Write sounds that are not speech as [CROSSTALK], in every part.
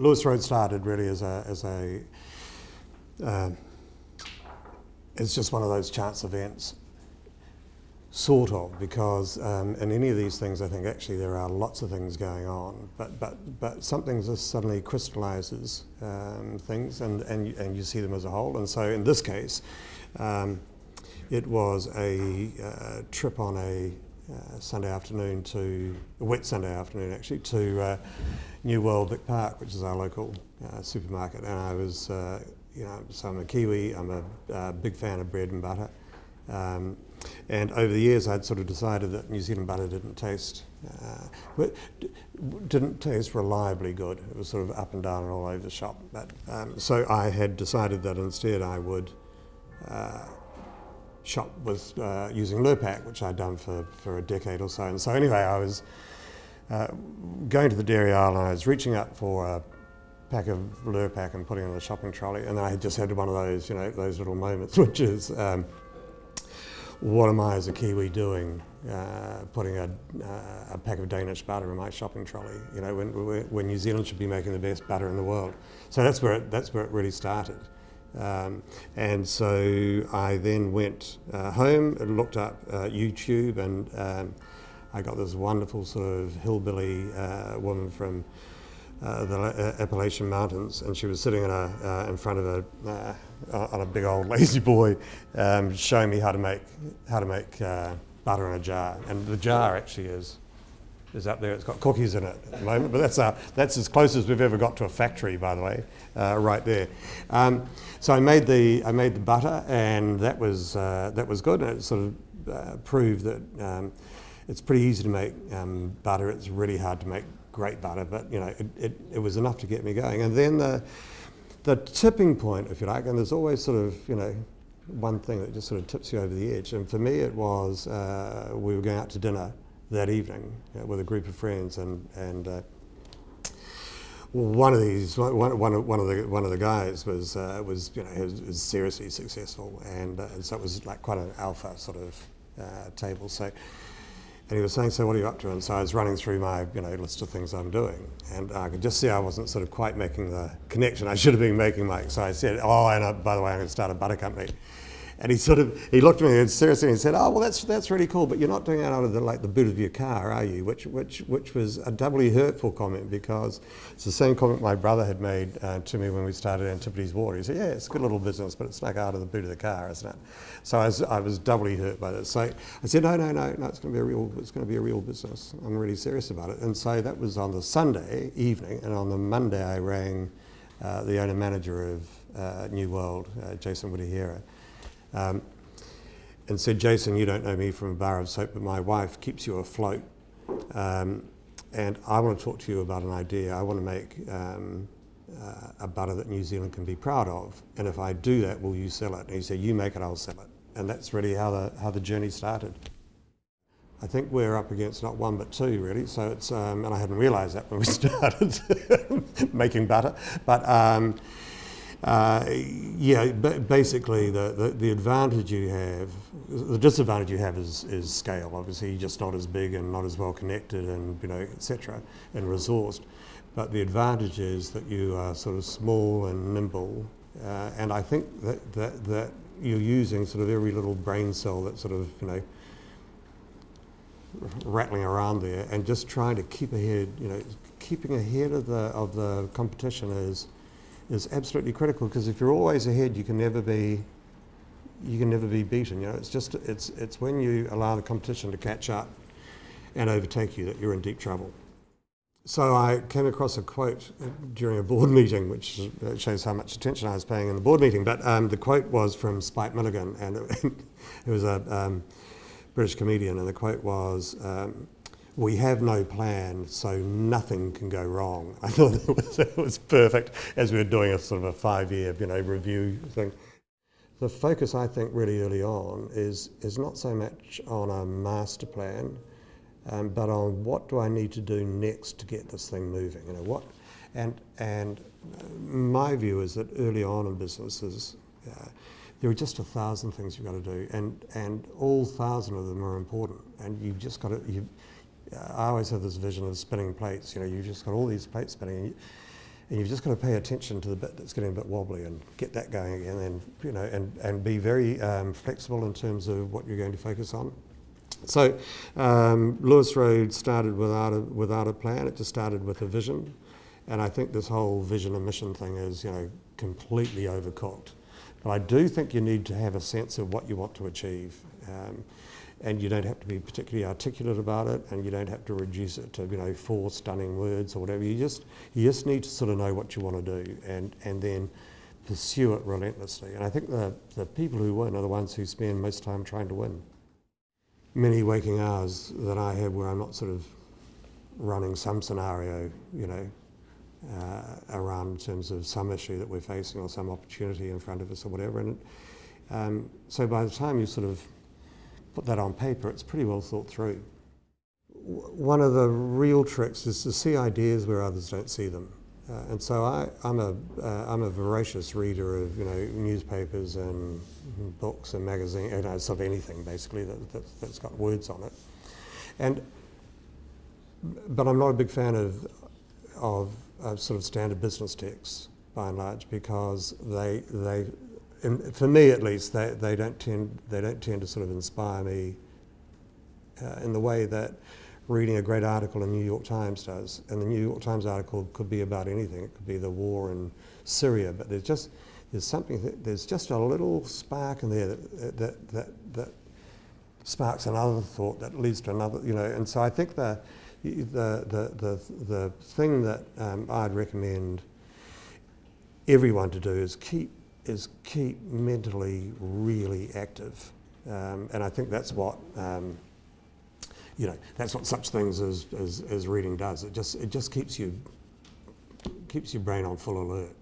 Lewis Road started really as a, as a uh, it's just one of those chance events, sort of, because um, in any of these things, I think actually there are lots of things going on, but but but something just suddenly crystallises um, things, and and you, and you see them as a whole. And so in this case, um, it was a uh, trip on a uh, Sunday afternoon to a wet Sunday afternoon actually to uh, New World Vic Park, which is our local uh, supermarket, and I was uh, you know, so I'm a Kiwi, I'm a uh, big fan of bread and butter. Um, and over the years, I'd sort of decided that New Zealand butter didn't taste, didn't taste reliably good. It was sort of up and down and all over the shop. But um, so I had decided that instead I would shop with uh, using Lurpak, which I'd done for, for a decade or so. And so anyway, I was uh, going to the dairy aisle and I was reaching up for a pack of Lurpak and putting it on the shopping trolley. And then I had just had one of those, you know, those little moments, [LAUGHS] which is, um, what am I as a Kiwi doing uh, putting a, uh, a, pack of Danish butter in my shopping trolley, you know, when, when New Zealand should be making the best butter in the world. So that's where it, that's where it really started. Um, and so I then went uh, home and looked up uh, YouTube and um, I got this wonderful sort of hillbilly uh, woman from uh, the uh, Appalachian Mountains, and she was sitting in, a, uh, in front of a uh, on a big old [LAUGHS] La-Z-Boy, um, showing me how to make how to make uh, butter in a jar. And the jar actually is is up there. It's got cookies in it at the moment, but that's uh, that's as close as we've ever got to a factory, by the way, right there. Um, so I made the I made the butter, and that was that was good, and it sort of proved that. Um, it's pretty easy to make um, butter. It's really hard to make great butter, but you know, it, it, it, was enough to get me going. And then the, the tipping point, if you like, and there's always sort of, you know, one thing that just sort of tips you over the edge. And for me, it was uh, we were going out to dinner that evening know, with a group of friends, and and uh, one of these, one, one, one of the one of the guys was uh, was you know was, was seriously successful, and, uh, and so it was like quite an alpha sort of uh, table. So and he was saying, so what are you up to? And so I was running through my you know, list of things I'm doing. And I could just see I wasn't sort of quite making the connection I should have been making, Mike. So I said, oh, and uh, by the way, I'm going to start a butter company. And he sort of, he looked at me and seriously and said, oh, well, that's, that's really cool, but you're not doing it out of the, like the boot of your car, are you? Which, which, which was a doubly hurtful comment because it's the same comment my brother had made uh, to me when we started Antipodes Water. He said, yeah, it's a good little business, but it's like out of the boot of the car, isn't it? So I was, I was doubly hurt by this. So I said, no, no, no, no, it's going to be a real, it's going to be a real business. I'm really serious about it. And so that was on the Sunday evening, and on the Monday I rang uh, the owner manager of uh, New World, uh, Jason Witehira. Um, and said, Jason, you don't know me from a bar of soap, but my wife keeps you afloat. Um, and I want to talk to you about an idea. I want to make um, uh, a butter that New Zealand can be proud of. And if I do that, will you sell it? And he said, you make it, I'll sell it. And that's really how the, how the journey started. I think we're up against not one but two really. So it's um, and I hadn't realised that when we [LAUGHS] started [LAUGHS] making butter, but um, uh, yeah, basically the, the, the, advantage you have, the disadvantage you have is, is scale. Obviously, you're just not as big and not as well connected and, you know, etc. and resourced. But the advantage is that you are sort of small and nimble. Uh, and I think that, that, that you're using sort of every little brain cell that sort of, you know, rattling around there and just trying to keep ahead, you know, keeping ahead of the, of the competition is, is absolutely critical because if you're always ahead, you can never be you can never be beaten. You know, it's just it's it's when you allow the competition to catch up and overtake you that you're in deep trouble. So I came across a quote during a board [LAUGHS] meeting, which shows how much attention I was paying in the board meeting. But um, the quote was from Spike Milligan, and it, [LAUGHS] it was a um, British comedian, and the quote was. Um, we have no plan, so nothing can go wrong. [LAUGHS] I thought it was, it was perfect as we were doing a sort of a five-year, you know, review thing. The focus, I think, really early on is, is not so much on a master plan, um, but on what do I need to do next to get this thing moving. You know what, and and my view is that early on in businesses, uh, there are just a thousand things you've got to do, and and all thousand of them are important, and you've just got to you I always have this vision of spinning plates. You know, you've just got all these plates spinning, and you've just got to pay attention to the bit that's getting a bit wobbly and get that going again, and you know, and and be very um, flexible in terms of what you're going to focus on. So, um, Lewis Road started without a without a plan. It just started with a vision, and I think this whole vision and mission thing is you know completely overcooked. But I do think you need to have a sense of what you want to achieve. Um, and you don't have to be particularly articulate about it and you don't have to reduce it to you know four stunning words or whatever. You just you just need to sort of know what you want to do and and then pursue it relentlessly. And I think the the people who win are the ones who spend most time trying to win. Many waking hours that I have where I'm not sort of running some scenario you know uh, around in terms of some issue that we're facing or some opportunity in front of us or whatever. And um, so by the time you sort of put that on paper, it's pretty well thought through. One of the real tricks is to see ideas where others don't see them. Uh, and so I, am a, am uh, a voracious reader of you know newspapers and books and magazines, you know, sort of anything basically that, that, has got words on it. And, but I'm not a big fan of, of, sort of standard business texts by and large because they, they for me at least, they, they don't tend they don't tend to sort of inspire me uh, in the way that reading a great article in the New York Times does. And the New York Times article could be about anything. It could be the war in Syria, but there's just there's something that, there's just a little spark in there that that that, that sparks another thought that leads to another. You know, and so I think the the the the, the thing that um, I'd recommend everyone to do is keep is keep mentally really active. Um, and I think that's what, um, you know, that's what such things as, as, as, reading does. It just, it just keeps you, keeps your brain on full alert.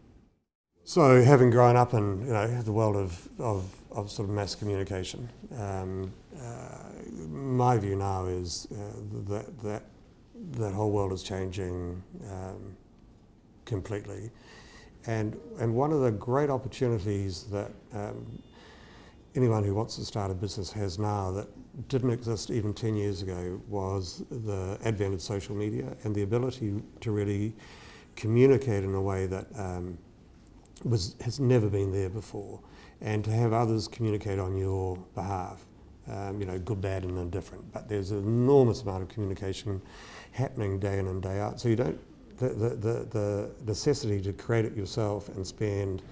So having grown up in, you know, the world of, of, of sort of mass communication, um, uh, my view now is uh, that, that that whole world is changing um, completely. And, and one of the great opportunities that um, anyone who wants to start a business has now that didn't exist even 10 years ago was the advent of social media and the ability to really communicate in a way that um, was, has never been there before and to have others communicate on your behalf. Um, you know, good, bad and indifferent. But there's an enormous amount of communication happening day in and day out. So you don't the, the, the, necessity to create it yourself and spend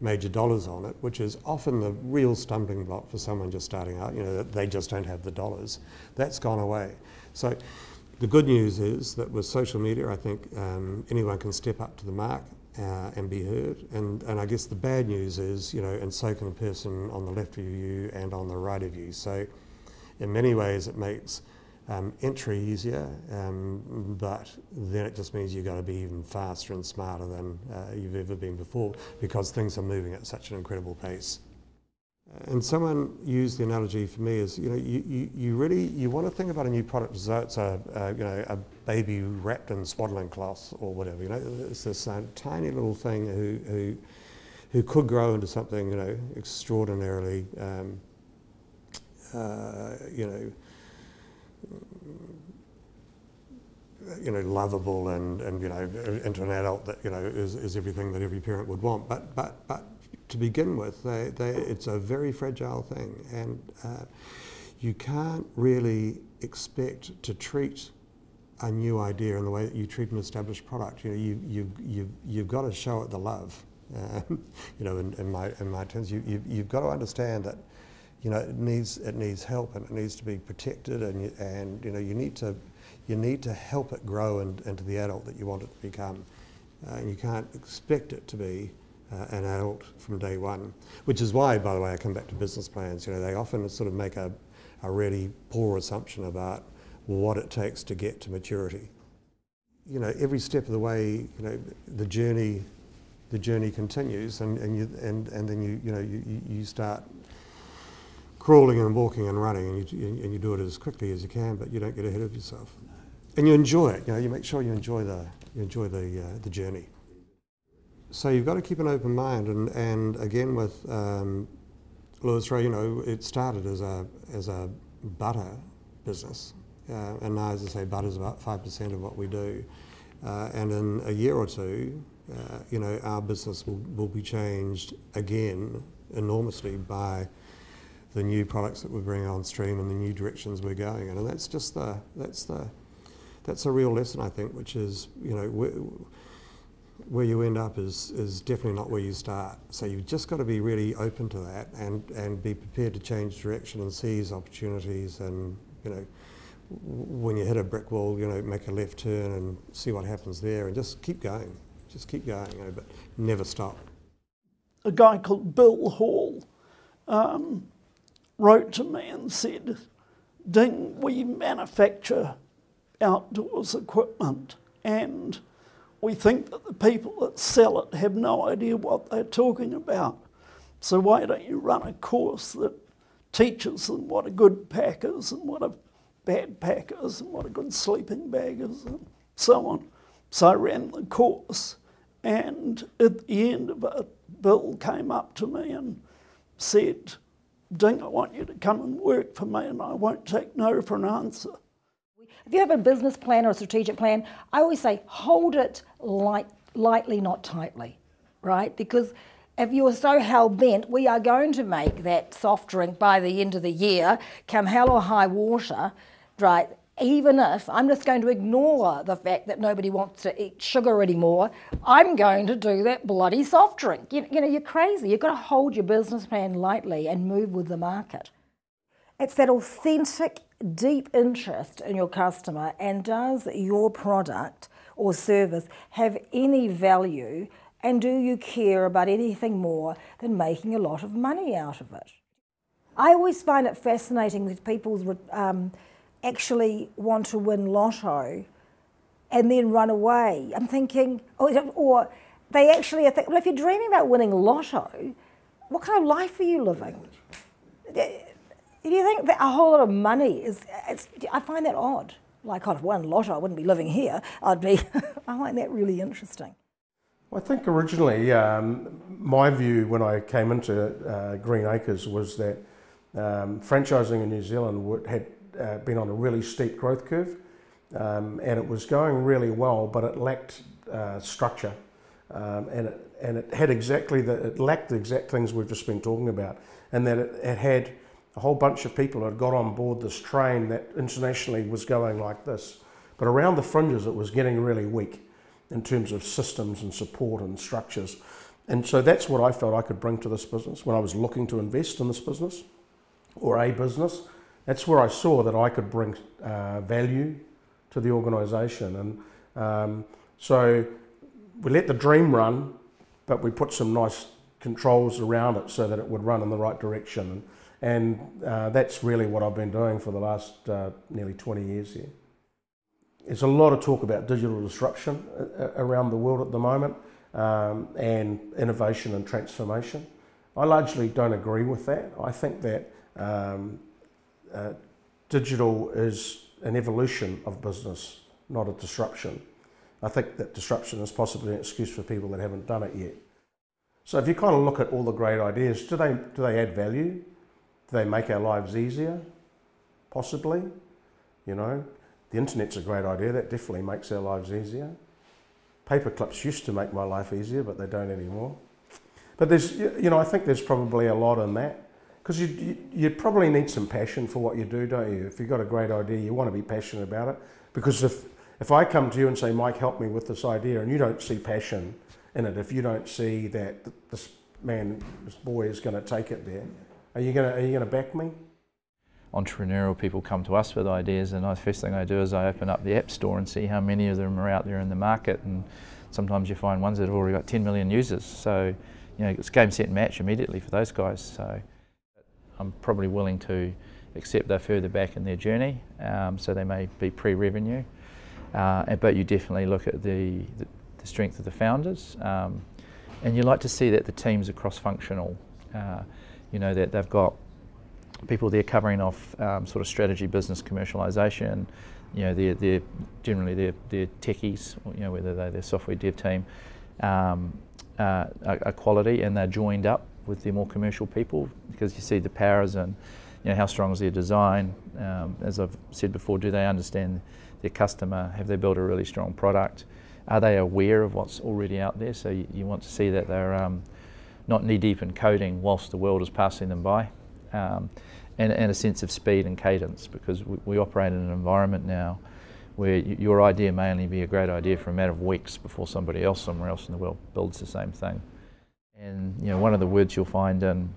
major dollars on it, which is often the real stumbling block for someone just starting out, you know, they just don't have the dollars. That's gone away. So the good news is that with social media, I think um, anyone can step up to the mark uh, and be heard. And, and I guess the bad news is, you know, and so can the person on the left of you and on the right of you. So in many ways it makes um, entry easier, um, but then it just means you've got to be even faster and smarter than uh, you've ever been before because things are moving at such an incredible pace. And someone used the analogy for me is, you know, you, you, you really, you want to think about a new product as though it's a, a you know, a baby wrapped in swaddling cloth or whatever, you know, it's this uh, tiny little thing who, who, who could grow into something, you know, extraordinarily, um, uh, you know, you know, lovable and, and you know, into an adult that, you know, is, is everything that every parent would want. But, but, but to begin with, they, they, it's a very fragile thing. And uh, you can't really expect to treat a new idea in the way that you treat an established product. You know, you, you, you, you've got to show it the love. Uh, [LAUGHS] you know, in, in, my, in my terms, you, you've, you've got to understand that you know, it needs, it needs help and it needs to be protected and, you, and you know, you need to, you need to help it grow and, into the adult that you want it to become. Uh, and you can't expect it to be uh, an adult from day one, which is why, by the way, I come back to business plans. You know, they often sort of make a, a really poor assumption about what it takes to get to maturity. You know, every step of the way, you know, the journey, the journey continues, and, and, you, and, and then you, you know, you, you start crawling and walking and running, and you, and you do it as quickly as you can, but you don't get ahead of yourself. And you enjoy it. You know, you make sure you enjoy the you enjoy the uh, the journey. So you've got to keep an open mind, and and again with um, Lewis Road, you know, it started as a as a butter business, uh, and now, as I say, butter is about five percent of what we do. Uh, and in a year or two, Uh, you know, our business will, will be changed again enormously by the new products that we're bringing on stream and the new directions we're going in. And that's just the, that's the, that's a real lesson, I think, which is, you know, where, where you end up is, is definitely not where you start. So you've just got to be really open to that and, and be prepared to change direction and seize opportunities and, you know, when you hit a brick wall, you know, make a left turn and see what happens there and just keep going. Just keep going, you know, but never stop. A guy called Bill Hall um, wrote to me and said, Ding, we manufacture outdoors equipment and we think that the people that sell it have no idea what they're talking about. So why don't you run a course that teaches them what a good pack is and what a bad pack is and what a good sleeping bag is and so on. So I ran the course and at the end of it, Bill came up to me and said, Ding, I want you to come and work for me and I won't take no for an answer. If you have a business plan or a strategic plan, I always say hold it light, lightly, not tightly, right? Because if you're so hell bent, we are going to make that soft drink by the end of the year, come hell or high water, right? Even if I'm just going to ignore the fact that nobody wants to eat sugar anymore, I'm going to do that bloody soft drink. You, you know, you're crazy. You've got to hold your business plan lightly and move with the market. It's that authentic deep interest in your customer and does your product or service have any value and do you care about anything more than making a lot of money out of it? I always find it fascinating that people's. um, actually want to win lotto and then run away. I'm thinking, or, or they actually think, well, if you're dreaming about winning lotto, what kind of life are you living? Do you think that a whole lot of money is, I find that odd. Like, I'd won lotto, I wouldn't be living here. I'd be, [LAUGHS] I find that really interesting. I think originally um, my view when I came into uh, Green Acres was that um, franchising in New Zealand had uh, been on a really steep growth curve um, and it was going really well, but it lacked uh, structure um, and, it, and it had exactly the, it lacked the exact things we've just been talking about and that it, it had a whole bunch of people had got on board this train that internationally was going like this. But around the fringes, it was getting really weak in terms of systems and support and structures. And so that's what I felt I could bring to this business when I was looking to invest in this business or a business. That's where I saw that I could bring uh, value to the organisation. And um, so we let the dream run, but we put some nice controls around it so that it would run in the right direction. And and uh, that's really what I've been doing for the last uh, nearly 20 years here. There's a lot of talk about digital disruption uh, uh, around the world at the moment um, and innovation and transformation. I largely don't agree with that. I think that um, uh, digital is an evolution of business, not a disruption. I think that disruption is possibly an excuse for people that haven't done it yet. So if you kind of look at all the great ideas, do they, do they add value? Do they make our lives easier? Possibly. You know, the internet's a great idea. That definitely makes our lives easier. Paper clips used to make my life easier, but they don't anymore. But there's, you know, I think there's probably a lot in that. Because you, you, probably need some passion for what you do, don't you? If you've got a great idea, you want to be passionate about it. Because if, if I come to you and say, Mike, help me with this idea, and you don't see passion in it, if you don't see that this man, this boy is going to take it there, are you going to, are you going to back me? Entrepreneurial people come to us with ideas and the first thing I do is I open up the app store and see how many of them are out there in the market and sometimes you find ones that have already got 10 million users. So, you know, it's game, set and match immediately for those guys. So I'm probably willing to accept they're further back in their journey, um, so they may be pre-revenue. Uh, but you definitely look at the, the, strength of the founders um, and you like to see that the teams are cross-functional. Uh, you know, that they've got people there covering off um, sort of strategy, business, commercialisation. You know, they're, they're generally they're, they're techies, you know, whether they're their software dev team, um, uh, are, quality and they're joined up with the more commercial people because you see the powers and you know, how strong is their design. Um, as I've said before, do they understand their customer? Have they built a really strong product? Are they aware of what's already out there? So you, you want to see that they're um, not knee deep in coding whilst the world is passing them by. Um, and, and, a sense of speed and cadence because we, we operate in an environment now where your idea may only be a great idea for a matter of weeks before somebody else somewhere else in the world builds the same thing. And you know, one of the words you'll find in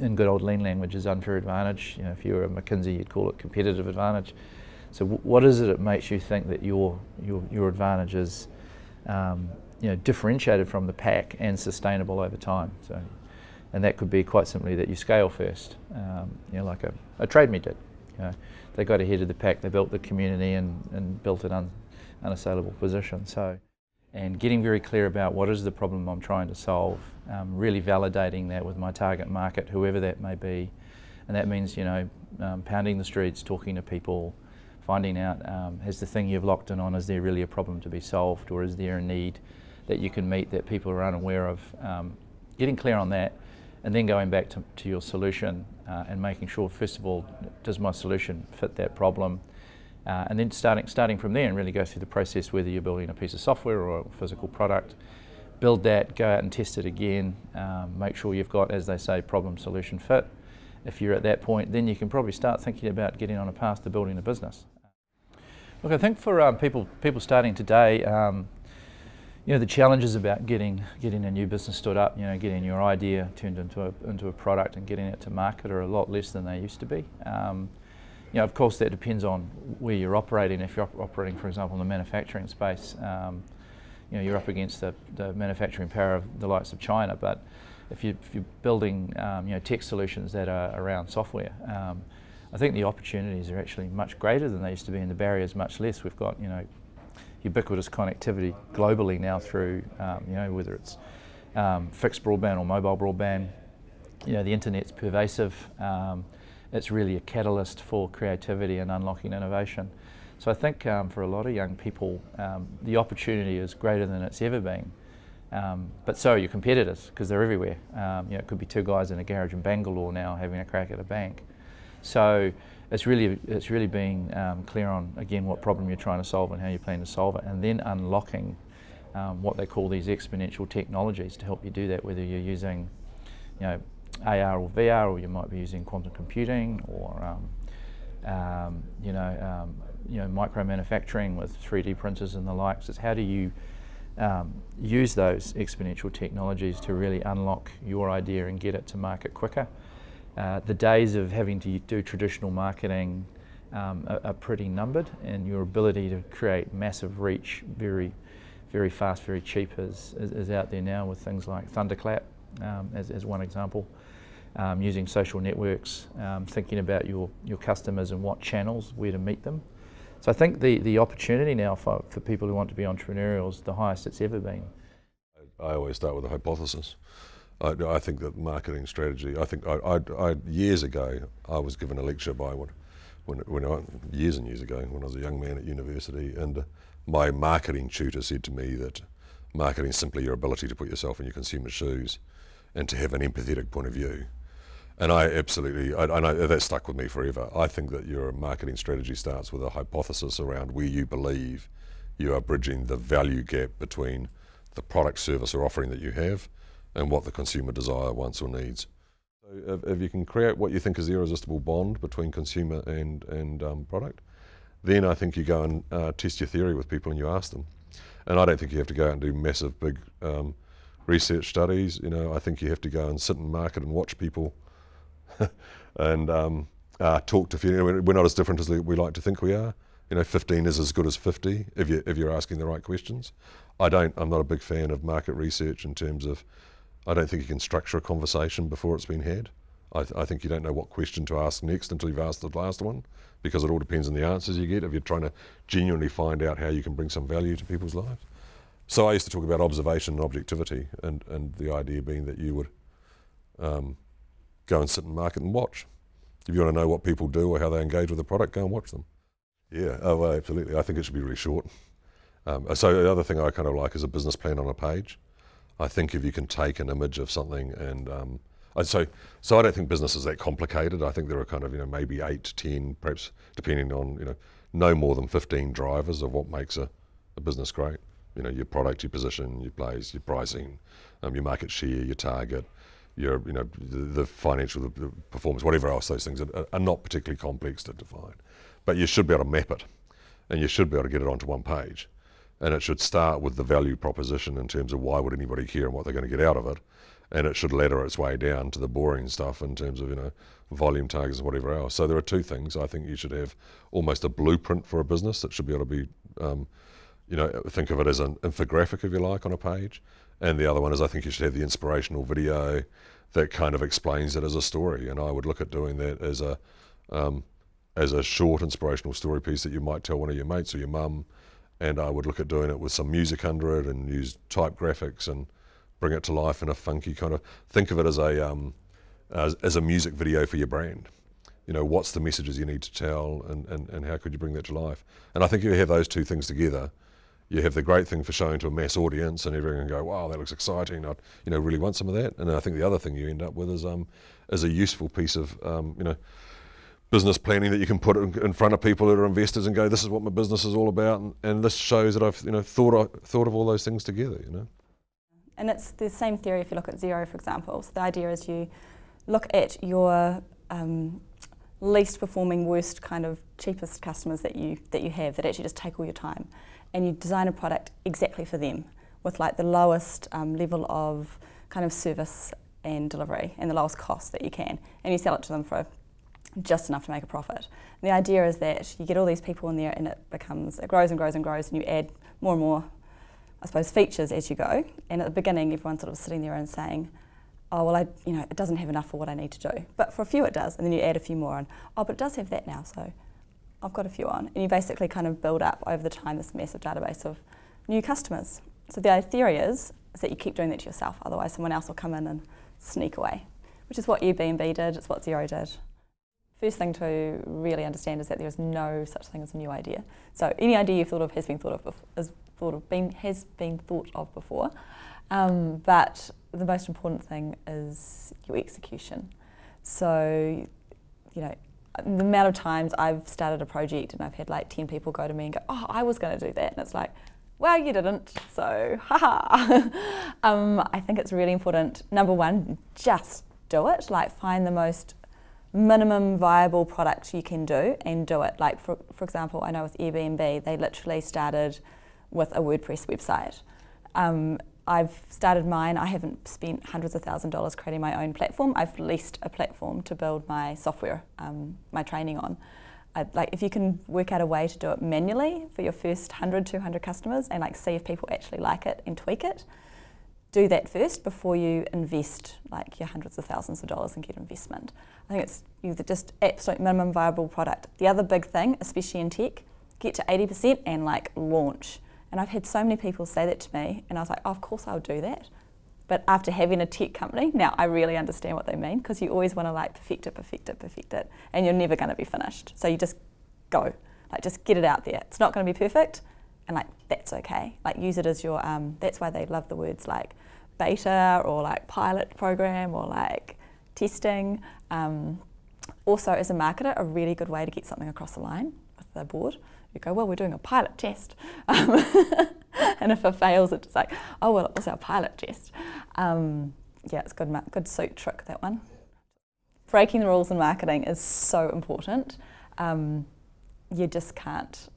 in good old lean language is unfair advantage. You know, if you were a McKinsey, you'd call it competitive advantage. So, what is it that makes you think that your your your advantage is, um, you know, differentiated from the pack and sustainable over time? So, and that could be quite simply that you scale first. Um, you know, like a, a Trade Me did. You know, they got ahead of the pack, they built the community and, and built an un, unassailable position. So, and getting very clear about what is the problem I'm trying to solve, um, really validating that with my target market, whoever that may be. And that means, you know, um, pounding the streets, talking to people, finding out um, has the thing you've locked in on, is there really a problem to be solved or is there a need that you can meet that people are unaware of? Um, getting clear on that and then going back to, to your solution uh, and making sure, first of all, does my solution fit that problem? Uh, and then starting, starting from there and really go through the process whether you're building a piece of software or a physical product. Build that, go out and test it again, um, make sure you've got, as they say, problem solution fit. If you're at that point, then you can probably start thinking about getting on a path to building a business. Look, I think for um, people, people starting today, um, you know the challenges about getting getting a new business stood up, you know, getting your idea turned into a into a product and getting it to market are a lot less than they used to be. Um, you know, of course, that depends on where you're operating. If you're op- operating, for example, in the manufacturing space, um, you know, you're up against the, the, manufacturing power of the likes of China. But if, you, are building, um, you know, tech solutions that are around software, um, I think the opportunities are actually much greater than they used to be, and the barriers much less. We've got, you know, ubiquitous connectivity globally now through, um, you know, whether it's um, fixed broadband or mobile broadband. You know, the internet's pervasive. Um, it's really a catalyst for creativity and unlocking innovation. So I think um, for a lot of young people, um, the opportunity is greater than it's ever been. Um, but so are your competitors because they're everywhere. you know, it could be two guys in a garage in Bangalore now having a crack at a bank. So it's really it's really being um, clear on again what problem you're trying to solve and how you plan to solve it, and then unlocking um, what they call these exponential technologies to help you do that. Whether you're using, you know, AR or VR, or you might be using quantum computing, or um, um you know, um, you know, micro manufacturing with 3D printers and the likes. It's how do you um, use those exponential technologies to really unlock your idea and get it to market quicker. Uh, the days of having to do traditional marketing um, are, are, pretty numbered, and your ability to create massive reach very, very fast, very cheap is, is, is out there now with things like Thunderclap um, as, as one example. Um, using social networks, um, thinking about your, your customers and what channels, where to meet them. So I think the, the opportunity now for, for people who want to be entrepreneurial is the highest it's ever been. I always start with a hypothesis. I, I, think that marketing strategy. I think I, I, years ago I was given a lecture by one, when, when I, years and years ago when I was a young man at university, and my marketing tutor said to me that marketing is simply your ability to put yourself in your consumer's shoes, and to have an empathetic point of view. And I absolutely, I, I know that stuck with me forever. I think that your marketing strategy starts with a hypothesis around where you believe you are bridging the value gap between the product, service, or offering that you have and what the consumer desire, wants, or needs. So if, if, you can create what you think is the irresistible bond between consumer and, and um, product, then I think you go and uh, test your theory with people and you ask them. And I don't think you have to go out and do massive, big um, research studies. You know, I think you have to go and sit in market and watch people [LAUGHS] and um, uh, talk to people. We're not as different as we like to think we are. You know, 15 is as good as 50 if, you, if you're asking the right questions. I don't, I'm not a big fan of market research in terms of I don't think you can structure a conversation before it's been had. I, th- I, think you don't know what question to ask next until you've asked the last one, because it all depends on the answers you get if you're trying to genuinely find out how you can bring some value to people's lives. So I used to talk about observation and objectivity, and, and the idea being that you would um, go and sit in the market and watch. If you want to know what people do or how they engage with the product, go and watch them. Yeah, oh, well, absolutely. I think it should be really short. Um, so the other thing I kind of like is a business plan on a page. I think if you can take an image of something and um, so so I don't think business is that complicated. I think there are kind of you know maybe eight to ten, perhaps depending on you know no more than fifteen drivers of what makes a, a business great. You know, your product, your position, your place, your pricing, um, your market share, your target, your you know the, the financial the, the performance, whatever else. Those things are, are not particularly complex to define, but you should be able to map it, and you should be able to get it onto one page, and it should start with the value proposition in terms of why would anybody care and what they're going to get out of it, and it should ladder its way down to the boring stuff in terms of you know volume targets and whatever else. So there are two things. I think you should have almost a blueprint for a business that should be able to be, um, you know, think of it as an infographic if you like on a page, and the other one is I think you should have the inspirational video that kind of explains it as a story. And I would look at doing that as a um, as a short inspirational story piece that you might tell one of your mates or your mum. And I would look at doing it with some music under it and use type graphics and bring it to life in a funky kind of think of it as a um, as, as a music video for your brand. You know, what's the messages you need to tell and, and, and how could you bring that to life? And I think if you have those two things together, you have the great thing for showing to a mass audience and everyone can go, wow, that looks exciting. I you know, really want some of that. And I think the other thing you end up with is, um, is a useful piece of, um, you know, business planning that you can put in front of people that are investors and go, this is what my business is all about. And, and this shows that I've, you know, thought, of, thought of all those things together, you know. And it's the same theory if you look at Xero, for example. So the idea is you look at your um, least performing, worst kind of cheapest customers that you that you have that actually just take all your time, and you design a product exactly for them with like the lowest um, level of kind of service and delivery and the lowest cost that you can, and you sell it to them for just enough to make a profit. And the idea is that you get all these people in there, and it becomes it grows and grows and grows, and you add more and more I suppose, features as you go. And at the beginning, everyone's sort of sitting there and saying, oh, well, I, you know, it doesn't have enough for what I need to do. But for a few it does. And then you add a few more on. Oh, but it does have that now, so I've got a few on. And you basically kind of build up over the time this massive database of new customers. So the theory is, is that you keep doing that to yourself. Otherwise, someone else will come in and sneak away, which is what Airbnb did. It's what Xero did. First thing to really understand is that there is no such thing as a new idea. So any idea you've thought of has been thought of, thought of been, has been thought of before. Um, but the most important thing is your execution. So, you know, the amount of times I've started a project and I've had like 10 people go to me and go, oh, I was going to do that. And it's like, well, you didn't, so [LAUGHS] haha. [LAUGHS] um, I think it's really important, number one, just do it. Like, find the most minimum viable product you can do and do it. Like, for, for example, I know with Airbnb, they literally started with a WordPress website. Um, I've started mine. I haven't spent hundreds of thousand dollars creating my own platform. I've leased a platform to build my software, um, my training on. I, like if you can work out a way to do it manually for your first 100, 200 customers and like see if people actually like it and tweak it, do that first before you invest like your hundreds of thousands of dollars and get investment. I think it's just absolute minimum viable product. The other big thing, especially in tech, get to 80% and like launch. And I've had so many people say that to me, and I was like, oh, of course I'll do that. But after having a tech company, now I really understand what they mean because you always want to like perfect it, perfect it, perfect it, and you're never going to be finished. So you just go, like just get it out there. It's not going to be perfect, and like that's okay. Like use it as your. Um, that's why they love the words like beta or like pilot program or like testing. Um, also, as a marketer, a really good way to get something across the line with the board you go, well, we're doing a pilot test. Um, [LAUGHS] and if it fails, it's like, oh, well, it was our pilot test. Um, yeah, it's good, good suit trick, that one. Breaking the rules in marketing is so important. Um, you just can't,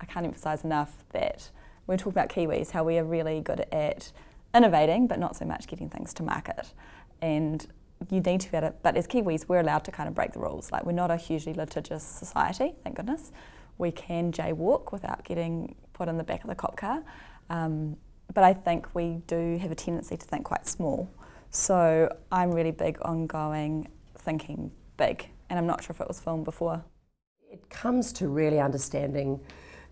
I can't emphasise enough that we talk about Kiwis, how we are really good at innovating, but not so much getting things to market. And you need to be able to, but as Kiwis, we're allowed to kind of break the rules. Like, we're not a hugely litigious society, thank goodness we can jaywalk without getting put in the back of the cop car. Um, but I think we do have a tendency to think quite small. So I'm really big on going thinking big, and I'm not sure if it was filmed before. It comes to really understanding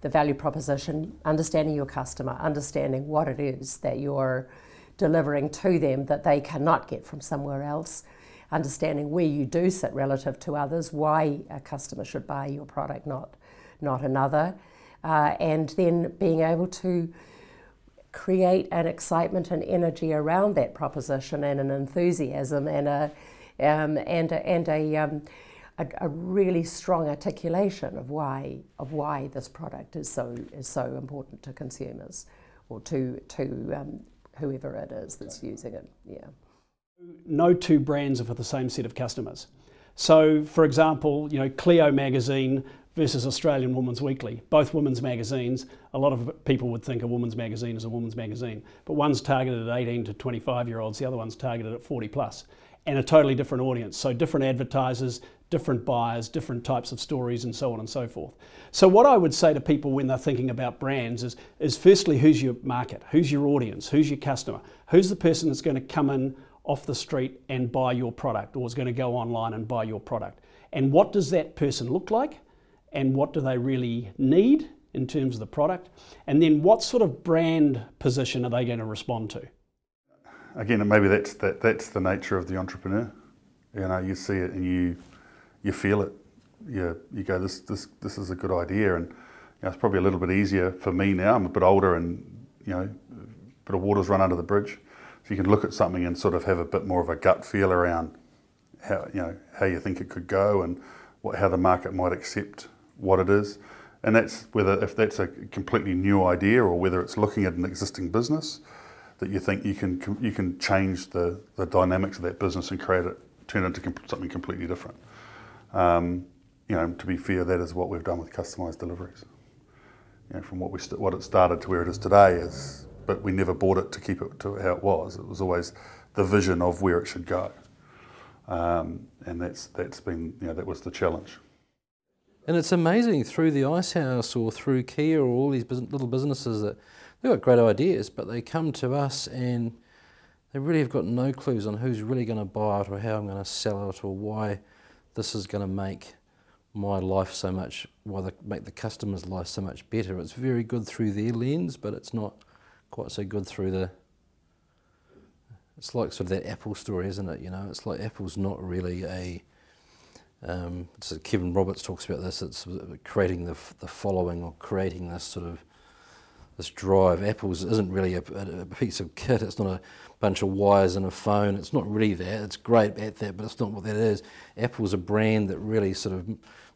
the value proposition, understanding your customer, understanding what it is that you're delivering to them that they cannot get from somewhere else, understanding where you do sit relative to others, why a customer should buy your product, not not another, uh, and then being able to create an excitement and energy around that proposition and an enthusiasm and a um, and a, and a, um, a, a, really strong articulation of why of why this product is so is so important to consumers. or to to um, whoever it is that's using it. Yeah. No two brands are for the same set of customers. So, for example, you know, Cleo magazine versus Australian Woman's Weekly, both women's magazines. A lot of people would think a woman's magazine is a woman's magazine, but one's targeted at 18 to 25 year olds, the other one's targeted at 40 plus, and a totally different audience. So, different advertisers, different buyers, different types of stories, and so on and so forth. So, what I would say to people when they're thinking about brands is, is firstly, who's your market? Who's your audience? Who's your customer? Who's the person that's going to come in off the street and buy your product or is going to go online and buy your product? And what does that person look like? And what do they really need in terms of the product? And then what sort of brand position are they going to respond to? Again, maybe that's that, that's the nature of the entrepreneur. You know, you see it and you you feel it. You you go, this this this is a good idea, and you know, it's probably a little bit easier for me now. I'm a bit older, and you know, a bit of water's run under the bridge so you can look at something and sort of have a bit more of a gut feel around how you know how you think it could go and what, how the market might accept what it is, and that's whether if that's a completely new idea or whether it's looking at an existing business that you think you can you can change the, the dynamics of that business and create it turn it into something completely different. Um, you know, to be fair, that is what we've done with customized deliveries. You know, from what we what it started to where it is today is but we never bought it to keep it to how it was. It was always the vision of where it should go, um, and that's that's been you know that was the challenge. And it's amazing through the Icehouse or through Kea or all these little businesses that they've got great ideas, but they come to us and they really have got no clues on who's really going to buy it or how I'm going to sell it or why this is going to make my life so much, why make the customer's life so much better. It's very good through their lens, but it's not quite so good through the. It's like sort of that Apple story, isn't it? You know, it's like Apple's not really a. Um, so Kevin Roberts talks about this. It's creating the the following or creating this sort of this drive. Apple's isn't really a, a, piece of kit. It's not a bunch of wires and a phone. It's not really that. It's great at that, but it's not what that is. Apple's a brand that really sort of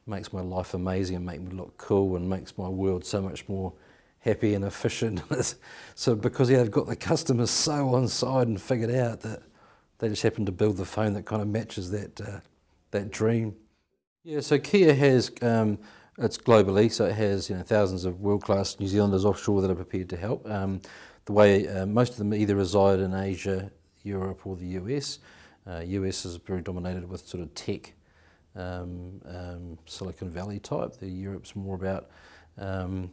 makes my life amazing and make me look cool and makes my world so much more happy and efficient. [LAUGHS] so because yeah, they've got the customers so on side and figured out that they just happen to build the phone that kind of matches that uh, that dream. Yeah, so Kea has um, it's globally, so it has you know thousands of world-class New Zealanders offshore that are prepared to help. Um, the way uh, most of them either reside in Asia, Europe, or the US. Uh, US is very dominated with sort of tech, um, um, Silicon Valley type. The Europe's more about um,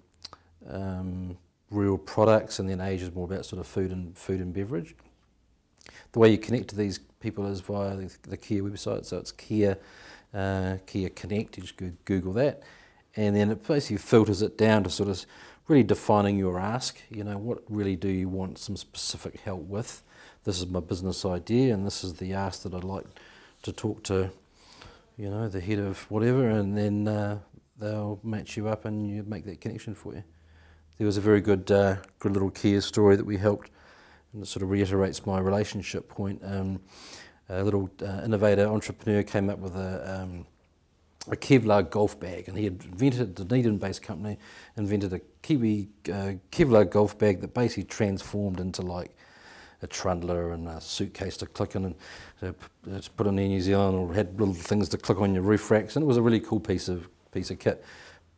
um, real products, and then Asia's more about sort of food and food and beverage. The way you connect to these people is via the, the Kea website, so it's Kea uh, Kea Connect. You just Google that, and then it basically filters it down to sort of really defining your ask. You know, what really do you want some specific help with? This is my business idea, and this is the ask that I'd like to talk to, you know, the head of whatever, and then uh, they'll match you up and you make that connection for you there was a very good, uh, good little Kea story that we helped, and it sort of reiterates my relationship point. Um, a little uh, innovator entrepreneur came up with a, um, a Kevlar golf bag, and he had invented, the Dunedin-based company invented a Kiwi uh, Kevlar golf bag that basically transformed into like a trundler and a suitcase to click in and to, to put in in New Zealand, or had little things to click on your roof racks, and it was a really cool piece of piece of kit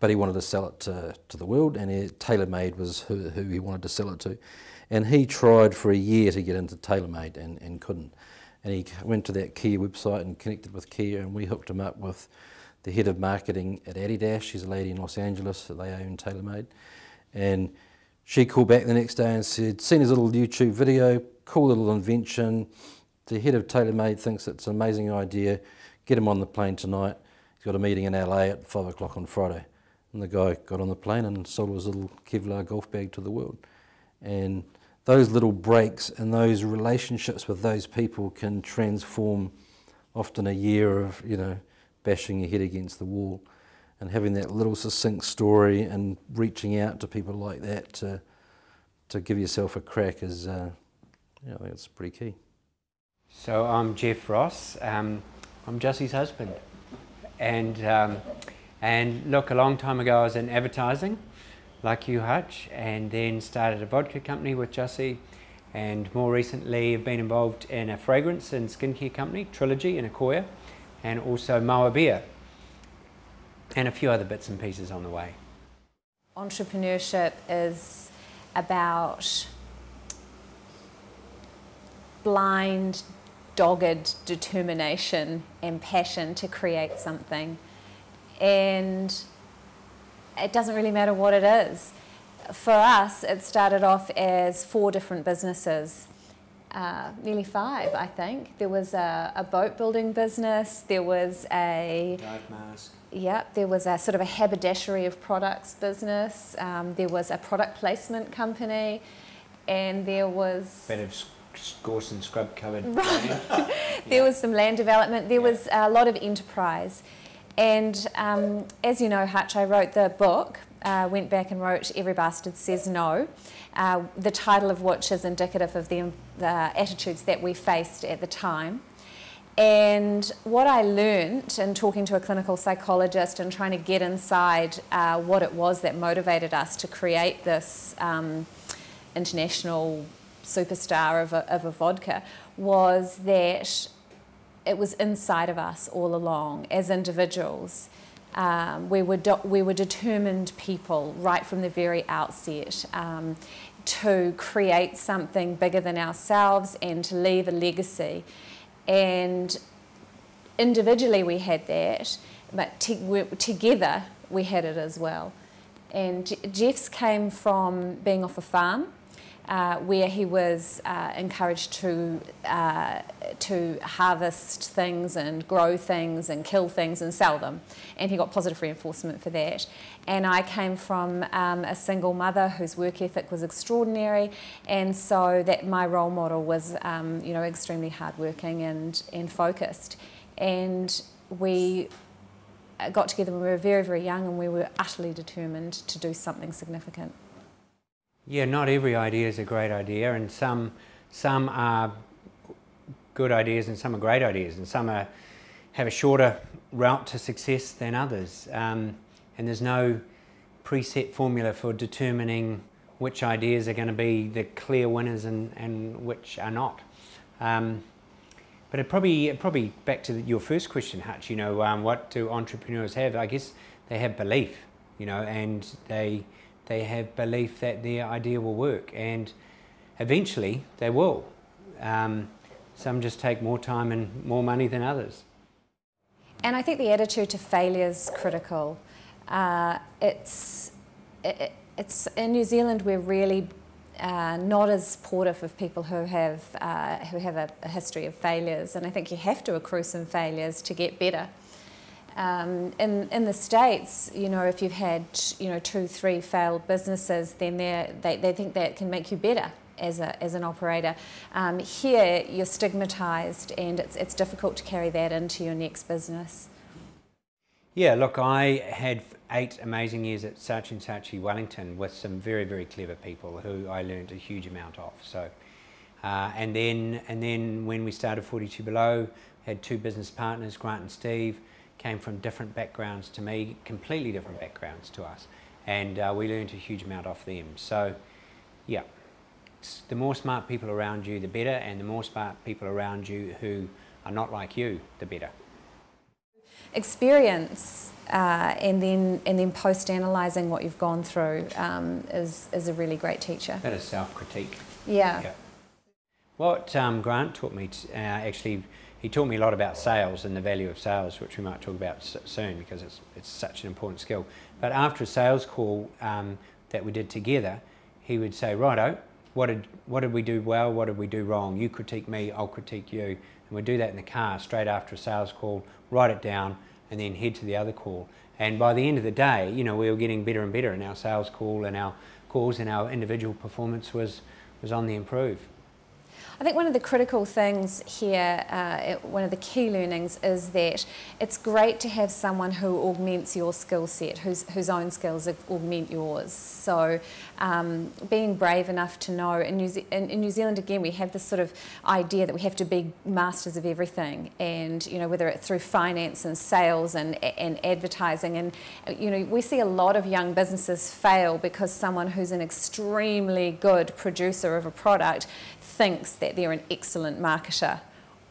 but he wanted to sell it to, to the world, and TaylorMade was who, who he wanted to sell it to. And he tried for a year to get into TaylorMade and, and couldn't. And he went to that Kea website and connected with Kea, and we hooked him up with the head of marketing at Adidas. She's a lady in Los Angeles, that they own TaylorMade. And she called back the next day and said, seen his little YouTube video, cool little invention. The head of TaylorMade thinks it's an amazing idea. Get him on the plane tonight. He's got a meeting in LA at 5 o'clock on Friday. And the guy got on the plane and sold his little Kevlar golf bag to the world. And those little breaks and those relationships with those people can transform often a year of, you know, bashing your head against the wall. And having that little succinct story and reaching out to people like that to, to give yourself a crack is, uh, yeah, I pretty key. So I'm Geoff Ross. Um, I'm Jussie's husband. And um, and look, a long time ago I was in advertising like you, Hutch, and then started a vodka company with Jussie, and more recently have been involved in a fragrance and skincare company, Trilogy in Ecoya, and also Moa Beer, and a few other bits and pieces on the way. Entrepreneurship is about blind, dogged determination and passion to create something. And it doesn't really matter what it is. For us, it started off as four different businesses. Uh, nearly five, I think. There was a, a, boat building business. There was a dive mask. Yeah, there was a sort of a haberdashery of products business. Um, there was a product placement company, and there was bit of gorse and scrub covered. [LAUGHS] Right. there was some land development. There yeah. was a lot of enterprise. And um, as you know, Hutch, I wrote the book, uh, went back and wrote Every Bastard Says No, uh, the title of which is indicative of the, the attitudes that we faced at the time. And what I learned in talking to a clinical psychologist and trying to get inside uh, what it was that motivated us to create this um, international superstar of a, of a vodka was that it was inside of us all along as individuals. Um, we, were we were determined people right from the very outset um, to create something bigger than ourselves and to leave a legacy. And individually we had that, but together we had it as well. And Geoff's came from being off a farm uh, where he was uh, encouraged to, uh, to harvest things and grow things and kill things and sell them. And he got positive reinforcement for that. And I came from um, a single mother whose work ethic was extraordinary, and so that my role model was, um, you know, extremely hardworking and, and focused. And we got together when we were very, very young, and we were utterly determined to do something significant. Yeah, not every idea is a great idea, and some some are good ideas, and some are great ideas, and some are have a shorter route to success than others. Um, and there's no preset formula for determining which ideas are going to be the clear winners and, and which are not. Um, but it probably, probably back to your first question, Hutch. You know, um, what do entrepreneurs have? I guess they have belief. You know, and they they have belief that their idea will work, and eventually they will. Um, some just take more time and more money than others. And I think the attitude to failure is critical. Uh, it's, it, it's in New Zealand we're really uh, not as supportive of people who have uh, who have a, a, history of failures, and I think you have to accrue some failures to get better. Um, in, in the States, you know, if you've had, you know, two, three failed businesses, then they, they think that can make you better as, a, as an operator. Um, here, you're stigmatised and it's, it's difficult to carry that into your next business. Yeah, look, I had eight amazing years at Saatchi & Saatchi Wellington with some very, very clever people who I learned a huge amount of. So, uh, and then and then when we started 42 Below, had two business partners, Grant and Steve, came from different backgrounds to me, completely different backgrounds to us, and uh, we learned a huge amount off them. So, yeah, the more smart people around you, the better, and the more smart people around you who are not like you, the better. Experience uh, and then and then post analysing what you've gone through um, is is a really great teacher. That is self critique. Yeah. yeah. What um, Grant taught me to, uh, actually he taught me a lot about sales and the value of sales, which we might talk about soon because it's, it's such an important skill. But after a sales call um, that we did together, he would say, righto, what did, what did we do well, what did we do wrong? You critique me, I'll critique you. And we'd do that in the car straight after a sales call, write it down, and then head to the other call. And by the end of the day, you know, we were getting better and better in our sales call and our calls and our individual performance was, was on the improve. I think one of the critical things here, uh, one of the key learnings is that it's great to have someone who augments your skill set, whose, whose own skills augment yours. So um, being brave enough to know, in New, Ze- in, in New Zealand again, we have this sort of idea that we have to be masters of everything, and you know whether it's through finance and sales and, and advertising, and you know we see a lot of young businesses fail because someone who's an extremely good producer of a product thinks that they're an excellent marketer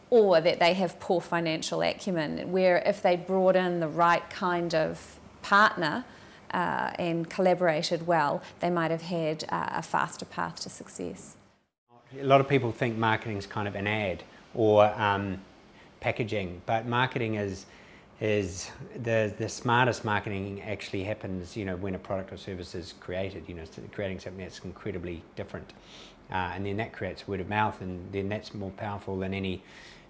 or that they have poor financial acumen, where if they brought in the right kind of partner uh, and collaborated well, they might have had uh, a faster path to success. A lot of people think marketing is kind of an ad or um, packaging, but marketing is is the the smartest marketing actually happens, you know, when a product or service is created. You know, creating something that's incredibly different. Uh, and then that creates word of mouth, and then that's more powerful than any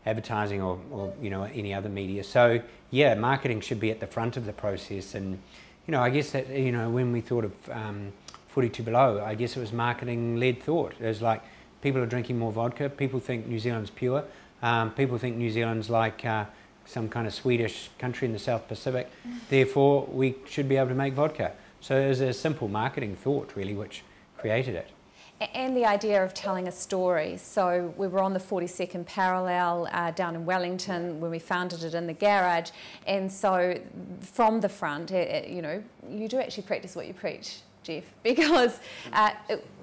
advertising or, or, you know any other media. So yeah, marketing should be at the front of the process, and you know I guess that you know when we thought of um, 42 Below, I guess it was marketing-led thought. It was like people are drinking more vodka. People think New Zealand's pure. Um, people think New Zealand's like uh, some kind of Swedish country in the South Pacific. Mm. Therefore, we should be able to make vodka. So it was a simple marketing thought, really, which created it and the idea of telling a story. So we were on the 42nd parallel uh, down in Wellington when we founded it in the garage, and so from the front, it, it, you know, you do actually practice what you preach, Geoff, [LAUGHS] because. Uh,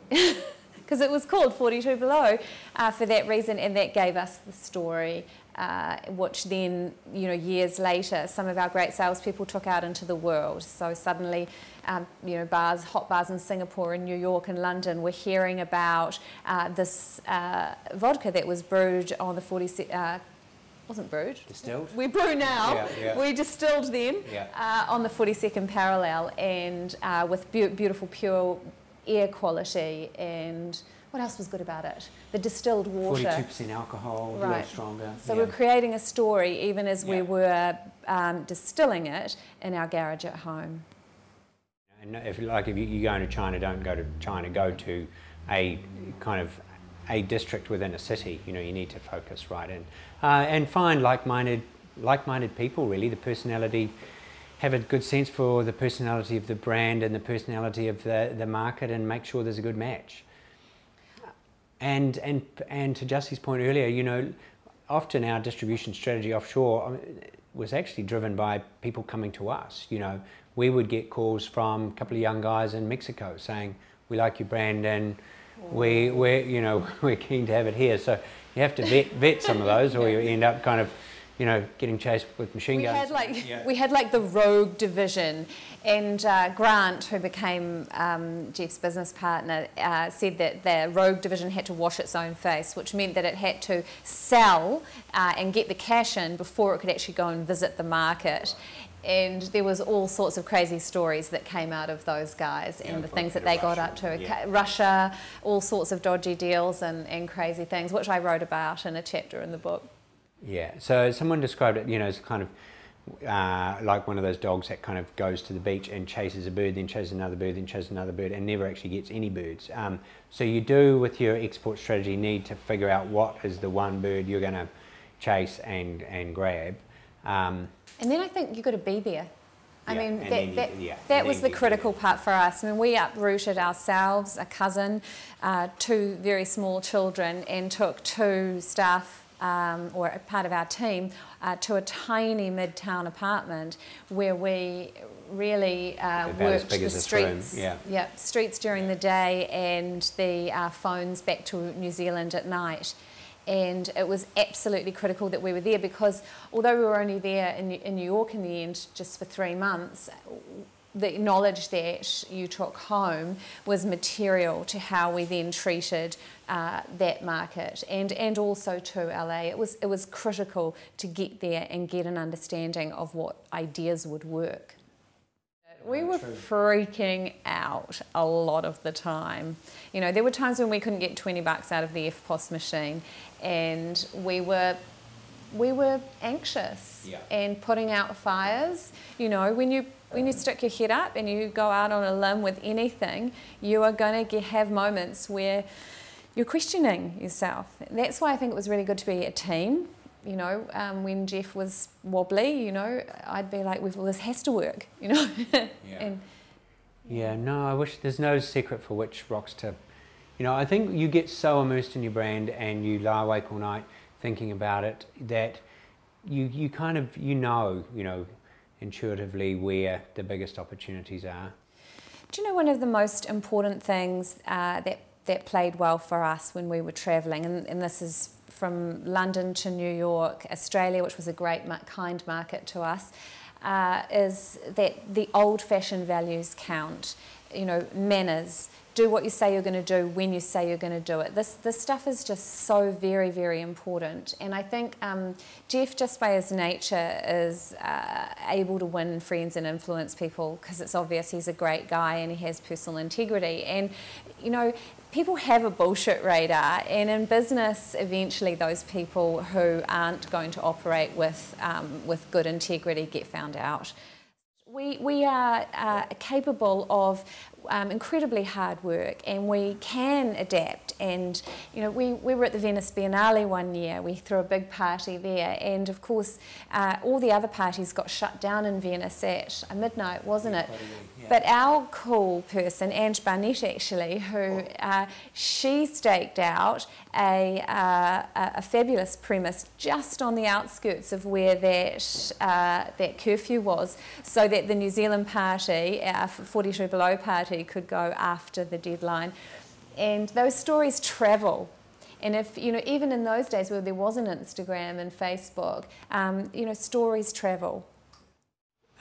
because [LAUGHS] it was called 42 Below uh, for that reason, and that gave us the story uh, which then, you know, years later, some of our great salespeople took out into the world. So suddenly, um, you know, bars, hot bars in Singapore and New York and London were hearing about uh, this uh, vodka that was brewed on the 40. Uh, wasn't brewed. Distilled. We brew now. Yeah, yeah. We distilled then yeah. uh, on the 42nd parallel and uh, with be beautiful pure air quality and what else was good about it? The distilled water. 42% alcohol, right. a little stronger. So yeah. we're creating a story even as yeah. we were um, distilling it in our garage at home. And if like if you're going to China, don't go to China. Go to a kind of a district within a city. You know, you need to focus right in uh, and find like-minded, like-minded people. Really, the personality. Have a good sense for the personality of the brand and the personality of the, the market, and make sure there's a good match. And, and, and to Jussie's point earlier, you know, often our distribution strategy offshore um, was actually driven by people coming to us. You know, we would get calls from a couple of young guys in Mexico saying, we like your brand and we, we're, you know, [LAUGHS] we're keen to have it here. So you have to vet, vet some of those or you end up kind of you know, getting chased with machine we guns. Had like, yeah. We had like the rogue division, and uh, Grant, who became um, Geoff's business partner, uh, said that the rogue division had to wash its own face, which meant that it had to sell uh, and get the cash in before it could actually go and visit the market. And there was all sorts of crazy stories that came out of those guys yeah, and the things that they Russia. got up to. Yeah. Russia, all sorts of dodgy deals and, and crazy things, which I wrote about in a chapter in the book. Yeah, so someone described it, you know, as kind of uh, like one of those dogs that kind of goes to the beach and chases a bird, then chases another bird, then chases another bird, and never actually gets any birds. Um, so you do, with your export strategy, need to figure out what is the one bird you're going to chase and and grab. Um, and then I think you've got to be there. I yeah, mean, that, that, yeah, that was the critical part for us. I mean, we uprooted ourselves, a cousin, uh, two very small children, and took two staff um, or a part of our team uh, to a tiny midtown apartment where we really uh, worked the streets, yeah. yeah. streets during the day and the uh, phones back to New Zealand at night. And it was absolutely critical that we were there because although we were only there in, in New York in the end just for three months, the knowledge that you took home was material to how we then treated uh, that market and, and also to LA. It was, it was critical to get there and get an understanding of what ideas would work. We were freaking out a lot of the time. You know, there were times when we couldn't get 20 bucks out of the EFTPOS machine and we were we were anxious yeah. and putting out fires. You know, when you when you stick your head up and you go out on a limb with anything, you are going to have moments where you're questioning yourself. That's why I think it was really good to be a team. You know, um, when Geoff was wobbly, you know, I'd be like, well, this has to work, [LAUGHS] you know. Yeah. and Yeah, no, I wish there's no secret for which rocks to. You know, I think you get so immersed in your brand and you lie awake all night thinking about it that you you kind of you know you know intuitively where the biggest opportunities are. Do you know one of the most important things uh, that that played well for us when we were travelling, and, and, this is from London to New York, Australia, which was a great, kind market to us, uh, is that the old-fashioned values count. You know, manners, do what you say you're going to do when you say you're going to do it. This, this stuff is just so very, very important. And I think um, Geoff, just by his nature, is uh, able to win friends and influence people because it's obvious he's a great guy and he has personal integrity. And, you know, people have a bullshit radar, and in business, eventually those people who aren't going to operate with, um, with good integrity get found out. We, we are uh, capable of um, incredibly hard work and we can adapt and you know we, we were at the Venice Biennale one year. We threw a big party there. And of course uh, all the other parties got shut down in Venice at midnight wasn't it? But our cool person Ange Barnett actually who uh, she staked out a, uh, a fabulous premise just on the outskirts of where that, uh, that curfew was so that the New Zealand party, our uh, 42 below party, could go after the deadline. And those stories travel. And if, you know, even in those days where there wasn't Instagram and Facebook, um, you know, stories travel.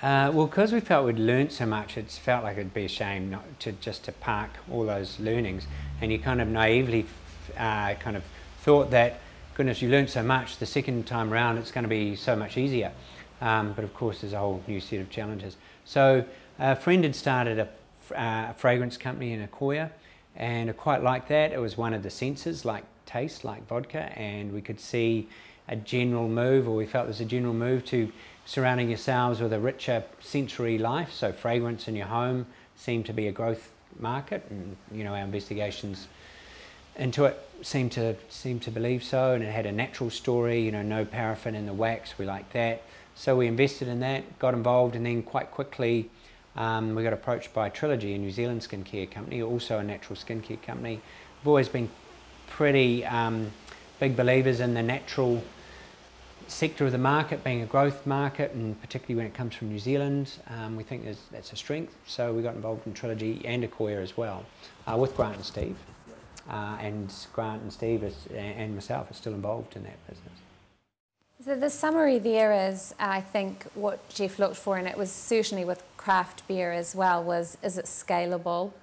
Uh, well, because we felt we'd learned so much, it felt like it'd be a shame not to just to park all those learnings, and you kind of naively uh, kind of thought that, goodness, you learned so much, the second time round it's going to be so much easier. Um, but of course, there's a whole new set of challenges. So a friend had started a, uh, fragrance company in Ecoya, and I quite liked that. It was one of the senses, like taste, like vodka, and we could see a general move, or we felt there's a general move to surrounding yourselves with a richer sensory life. So fragrance in your home seemed to be a growth market, and you know our investigations into it seemed to seem to believe so and it had a natural story you know no paraffin in the wax we liked that so we invested in that got involved and then quite quickly um, we got approached by Trilogy a New Zealand skincare company also a natural skincare company. We've always been pretty um, big believers in the natural sector of the market being a growth market and particularly when it comes from New Zealand. Um, we think that's a strength. So we got involved in Trilogy and Ecoya as well uh, with Grant and Steve. Uh, and Grant and Steve is, and myself are still involved in that business. So the summary there is, I think, what Jeff looked for, and it was certainly with craft beer as well, was is it scalable?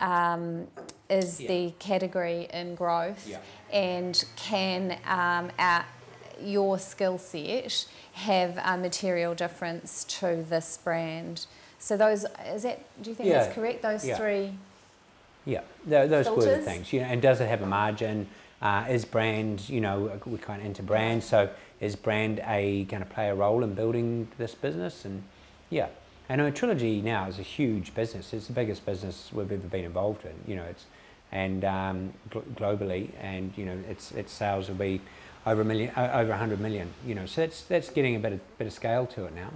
Um, is yeah. the category in growth? Yeah. And can um, our, your skill set have a material difference to this brand? So those, is that, do you think yeah. that's correct, those three? Yeah, those filters. were the things. You know, and does it have a margin? Uh, is brand, you know, we're kind of into brand, so is brand a going to play a role in building this business? And yeah, and our Trilogy now is a huge business. It's the biggest business we've ever been involved in. You know, it's and um, gl globally, and you know, its its sales will be over a million, over 100 million. You know, so that's that's getting a bit of bit of scale to it now.